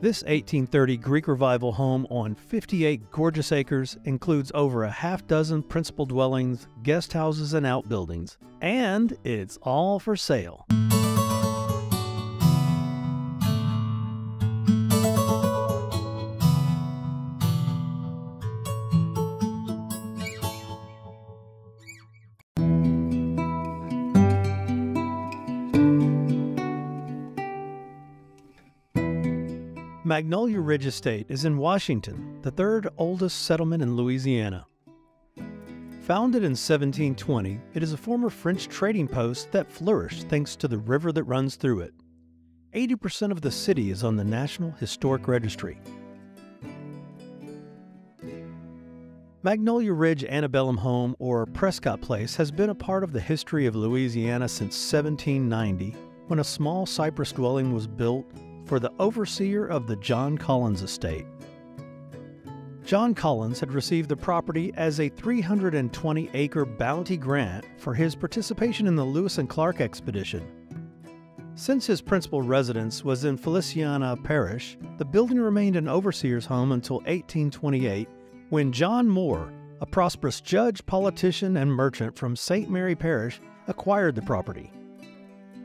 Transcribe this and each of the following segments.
This 1830 Greek Revival home on 58 gorgeous acres includes over a half dozen principal dwellings, guest houses, and outbuildings, and it's all for sale. Magnolia Ridge Estate is in Washington, the third oldest settlement in Louisiana. Founded in 1720, it is a former French trading post that flourished thanks to the river that runs through it. 80% of the city is on the National Historic Registry. Magnolia Ridge Antebellum Home, or Prescott Place, has been a part of the history of Louisiana since 1790, when a small cypress dwelling was built for the overseer of the John Collins estate. John Collins had received the property as a 320 acre bounty grant for his participation in the Lewis and Clark expedition. Since his principal residence was in Feliciana Parish, the building remained an overseer's home until 1828 when John Moore, a prosperous judge, politician, and merchant from St. Mary Parish, acquired the property.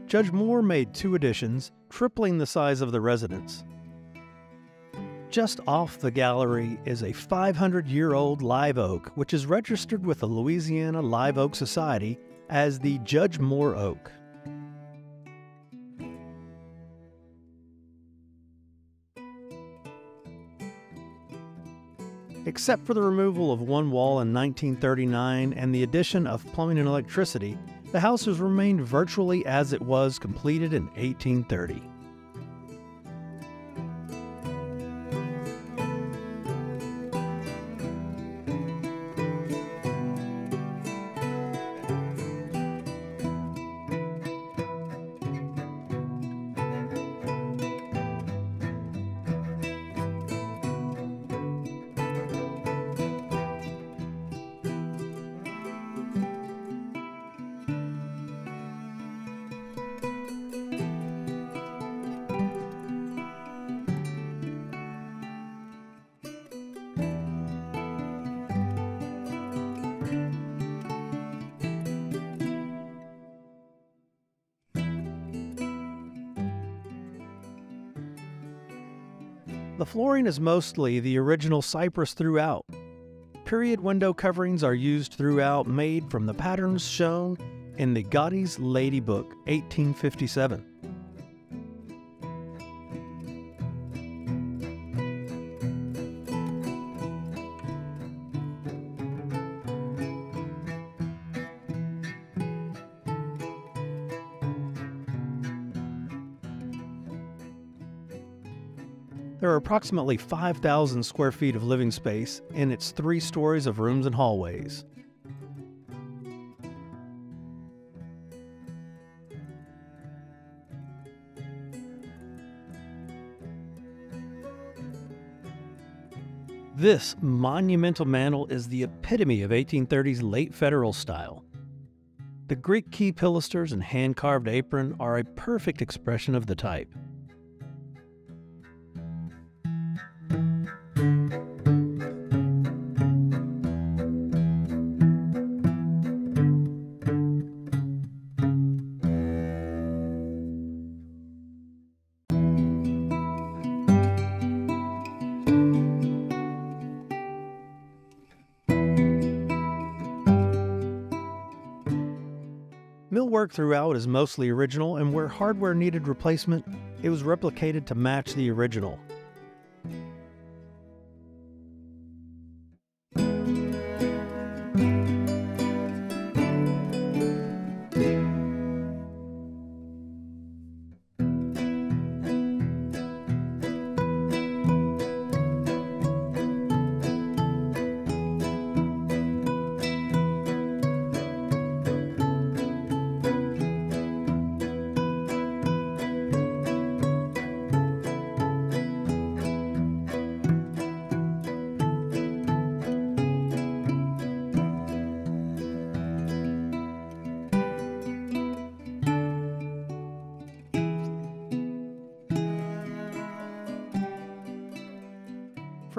Judge Moore made two additions, tripling the size of the residence. Just off the gallery is a 500 year old live oak, which is registered with the Louisiana Live Oak Society as the Judge Moore Oak. Except for the removal of one wall in 1939 and the addition of plumbing and electricity, the house has remained virtually as it was completed in 1830. The flooring is mostly the original cypress throughout. Period window coverings are used throughout, made from the patterns shown in the Godey's Lady Book, 1857. Approximately 5,000 square feet of living space in its three stories of rooms and hallways. This monumental mantel is the epitome of 1830s late federal style. The Greek key pilasters and hand carved apron are a perfect expression of the type. Millwork throughout is mostly original, and where hardware needed replacement, it was replicated to match the original.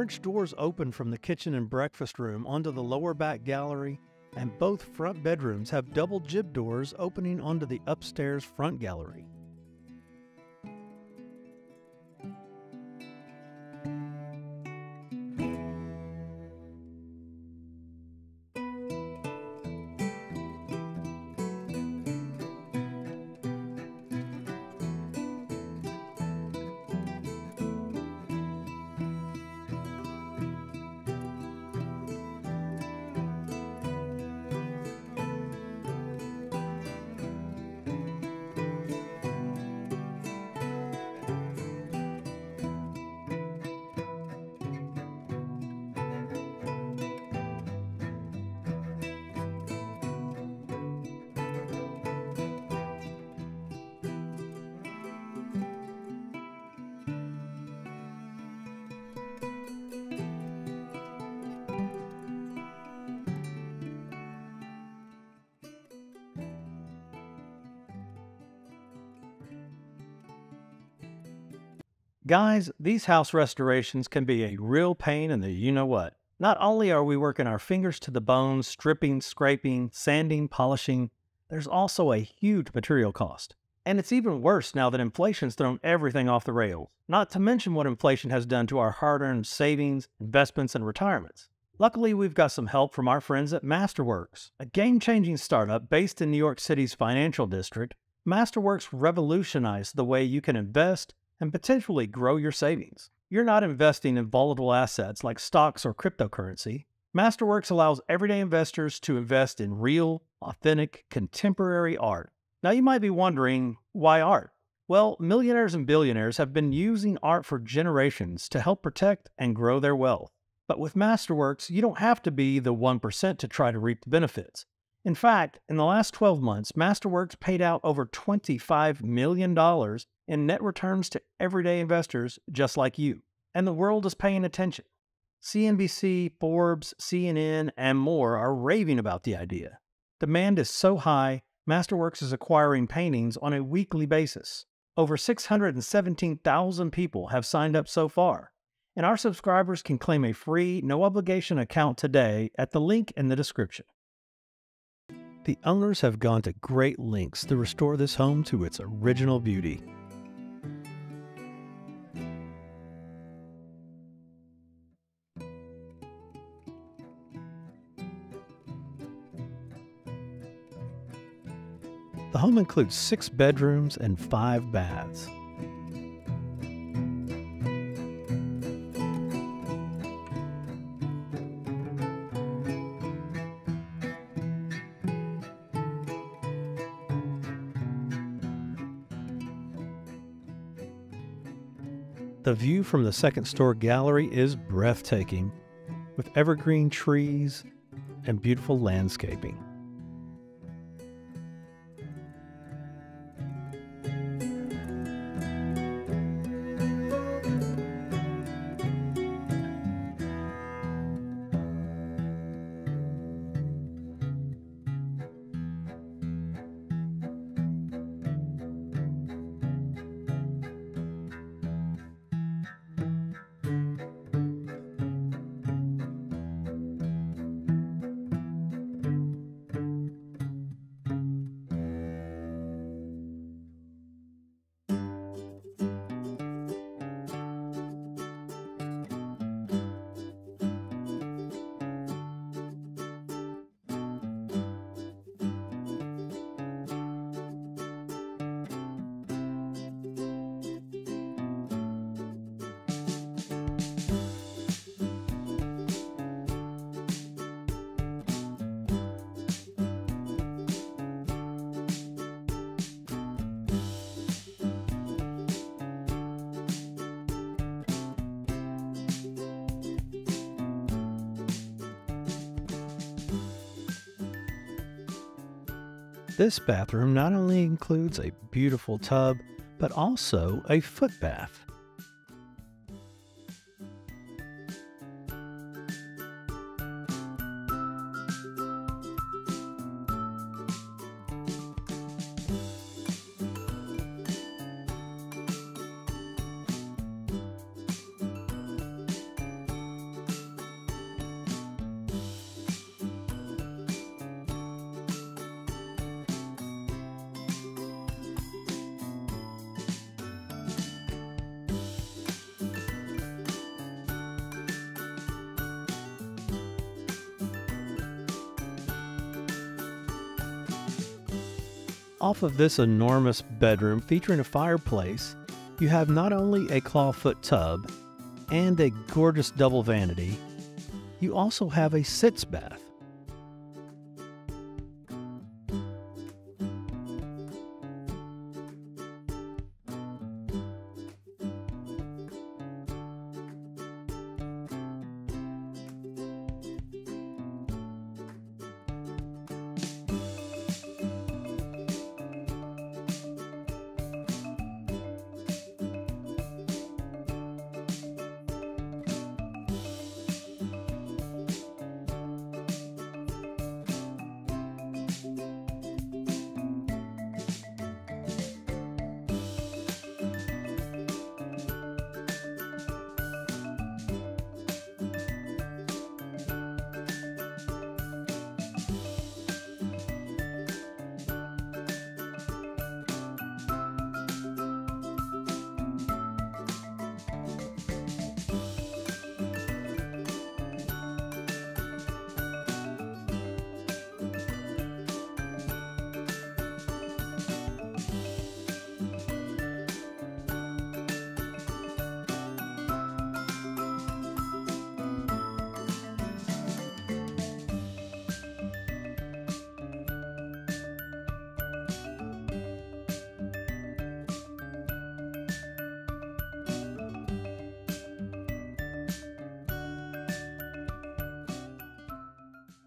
French doors open from the kitchen and breakfast room onto the lower back gallery, and both front bedrooms have double jib doors opening onto the upstairs front gallery. Guys, these house restorations can be a real pain in the you know what. Not only are we working our fingers to the bone, stripping, scraping, sanding, polishing, there's also a huge material cost. And it's even worse now that inflation's thrown everything off the rails, not to mention what inflation has done to our hard earned savings, investments, and retirements. Luckily, we've got some help from our friends at Masterworks, a game changing startup based in New York City's financial district. Masterworks revolutionized the way you can invest, and potentially grow your savings. You're not investing in volatile assets like stocks or cryptocurrency. Masterworks allows everyday investors to invest in real, authentic, contemporary art. Now, you might be wondering why art? Well, millionaires and billionaires have been using art for generations to help protect and grow their wealth. But with Masterworks, you don't have to be the 1% to try to reap the benefits. In fact, in the last 12 months, Masterworks paid out over $25 million in net returns to everyday investors just like you. And the world is paying attention. CNBC, Forbes, CNN, and more are raving about the idea. Demand is so high, Masterworks is acquiring paintings on a weekly basis. Over 617,000 people have signed up so far, and our subscribers can claim a free, no obligation account today at the link in the description. The owners have gone to great lengths to restore this home to its original beauty. The home includes six bedrooms and five baths. The view from the second story gallery is breathtaking, with evergreen trees and beautiful landscaping. This bathroom not only includes a beautiful tub, but also a foot bath. Off of this enormous bedroom featuring a fireplace, you have not only a clawfoot tub and a gorgeous double vanity, you also have a sitz bath.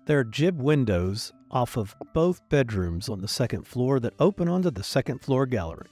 There are jib windows off of both bedrooms on the second floor that open onto the second floor gallery.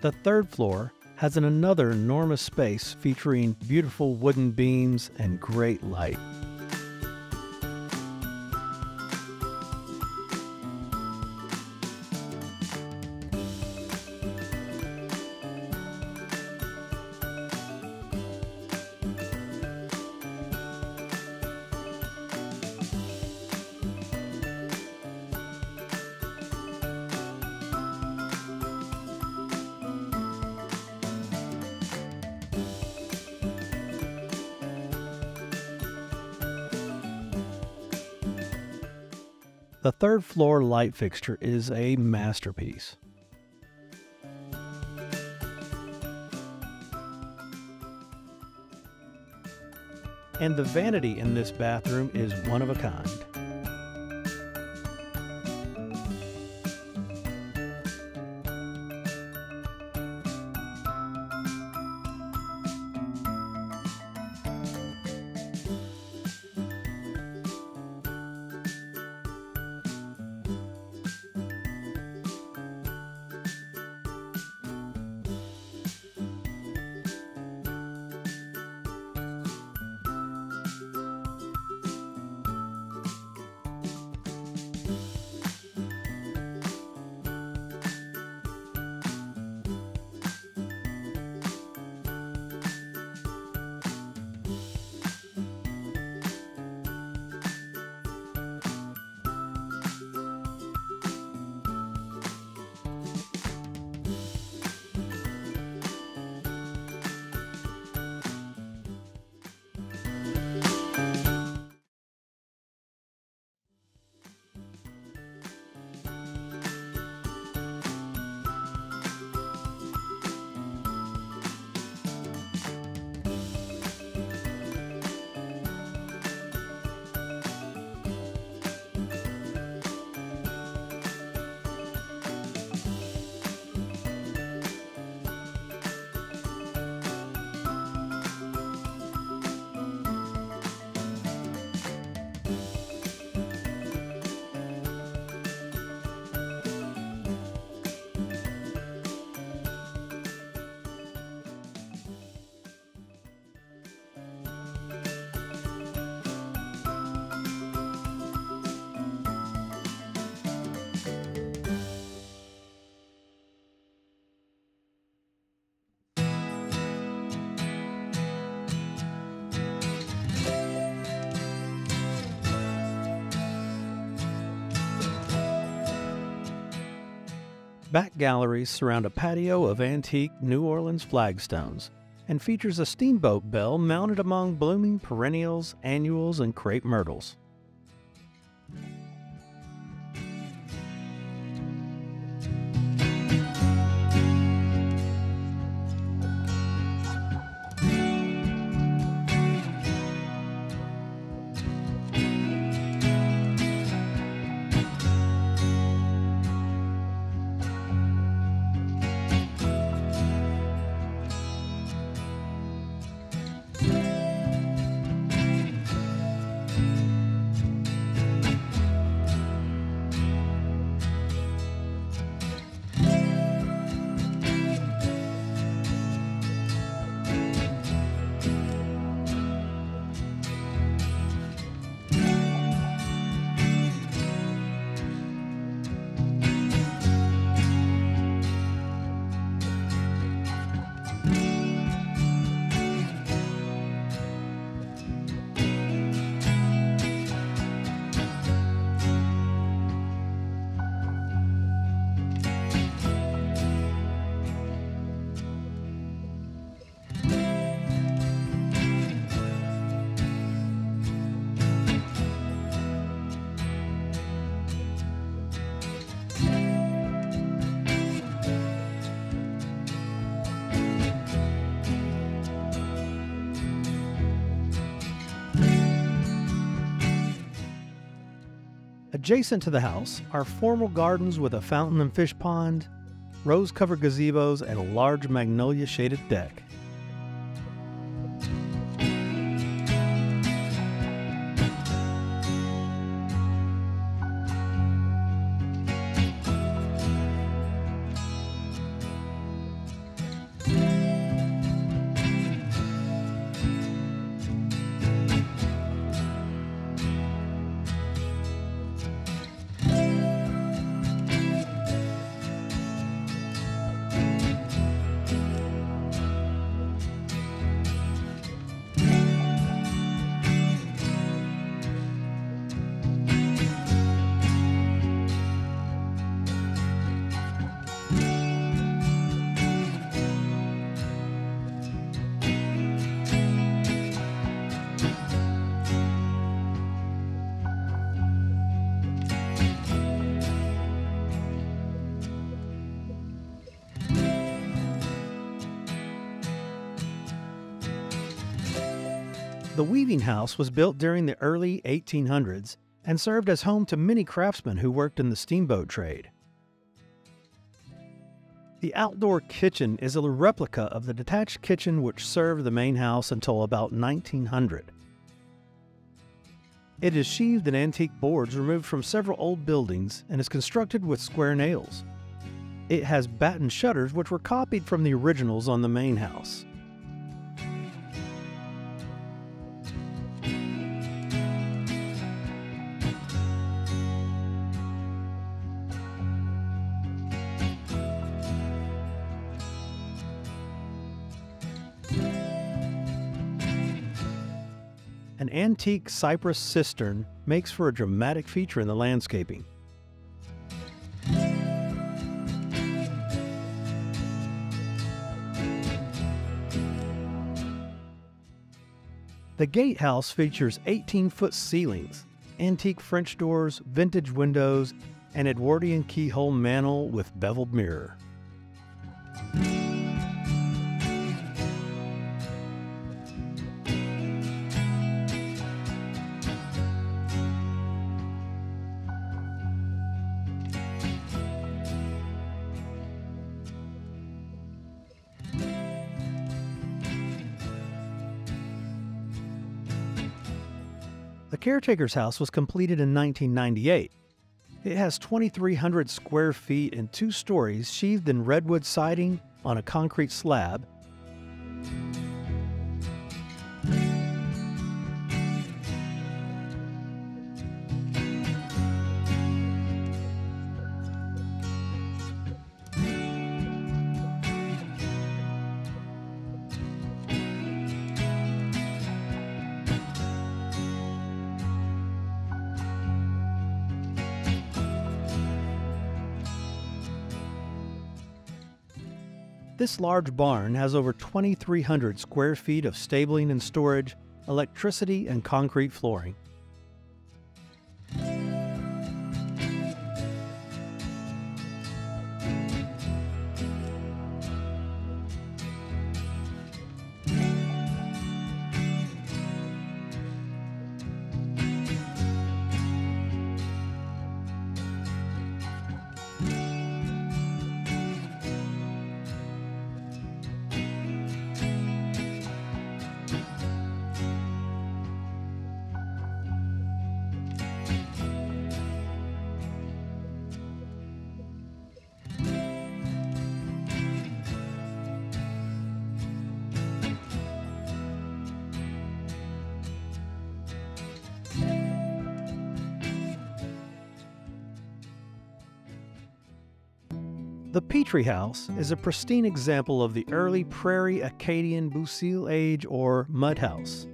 The third floor has another enormous space featuring beautiful wooden beams and great light. Third floor light fixture is a masterpiece. And the vanity in this bathroom is one of a kind. Back galleries surround a patio of antique New Orleans flagstones and features a steamboat bell mounted among blooming perennials, annuals, and crepe myrtles. Adjacent to the house are formal gardens with a fountain and fish pond, rose covered gazebos, and a large magnolia shaded deck. The weaving house was built during the early 1800s and served as home to many craftsmen who worked in the steamboat trade. The outdoor kitchen is a replica of the detached kitchen which served the main house until about 1900. It is sheathed in antique boards removed from several old buildings and is constructed with square nails. It has batten shutters which were copied from the originals on the main house. An antique cypress cistern makes for a dramatic feature in the landscaping. The gatehouse features 18 foot ceilings, antique French doors, vintage windows, and Edwardian keyhole mantel with beveled mirror. The caretaker's house was completed in 1998. It has 2,300 square feet and two stories sheathed in redwood siding on a concrete slab. This large barn has over 2,300 square feet of stabling and storage, electricity, and concrete flooring. The Petrie House is a pristine example of the early prairie Acadian bousillage or mud house.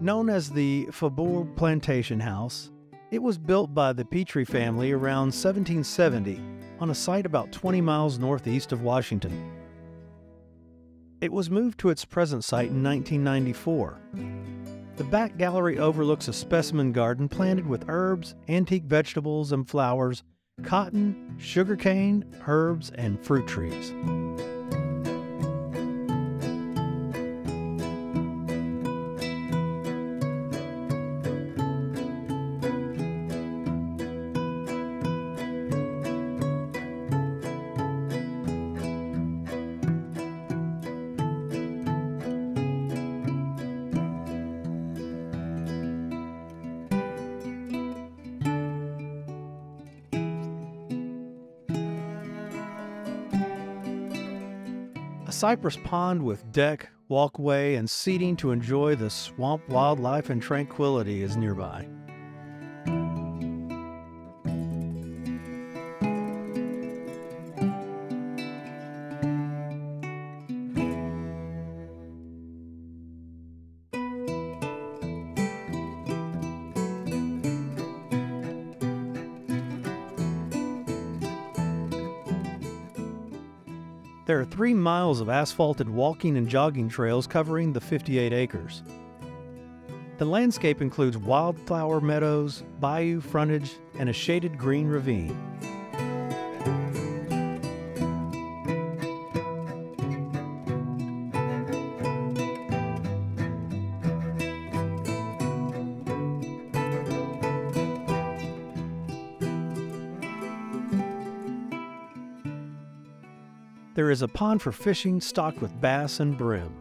Known as the Faubourg Plantation House, it was built by the Petrie family around 1770 on a site about 20 miles northeast of Washington. It was moved to its present site in 1994. The back gallery overlooks a specimen garden planted with herbs, antique vegetables, and flowers cotton, sugarcane, herbs, and fruit trees. Cypress pond with deck, walkway, and seating to enjoy the swamp wildlife and tranquility is nearby. There are three miles of asphalted walking and jogging trails covering the 58 acres. The landscape includes wildflower meadows, bayou frontage, and a shaded green ravine. Is a pond for fishing stocked with bass and brim.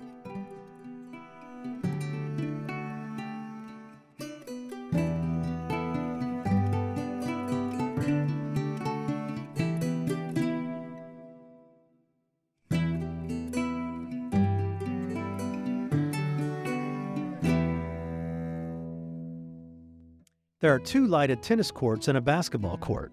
There are two lighted tennis courts and a basketball court.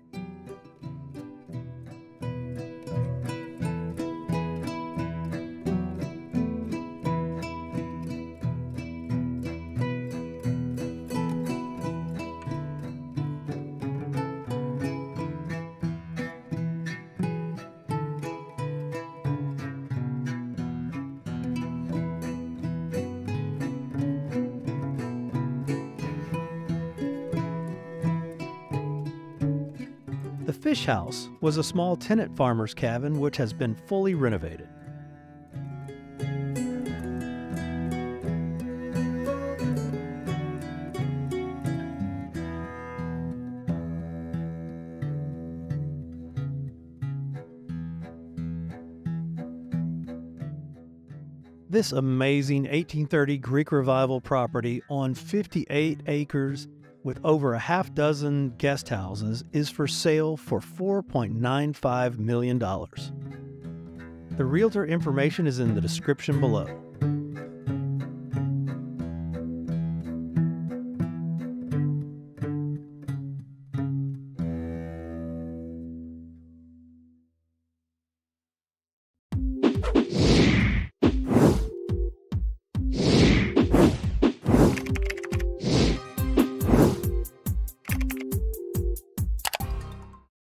House was a small tenant farmer's cabin which has been fully renovated. This amazing 1830 Greek Revival property on 58 acres with over a half dozen guest houses is for sale for $4.95 million. The realtor information is in the description below.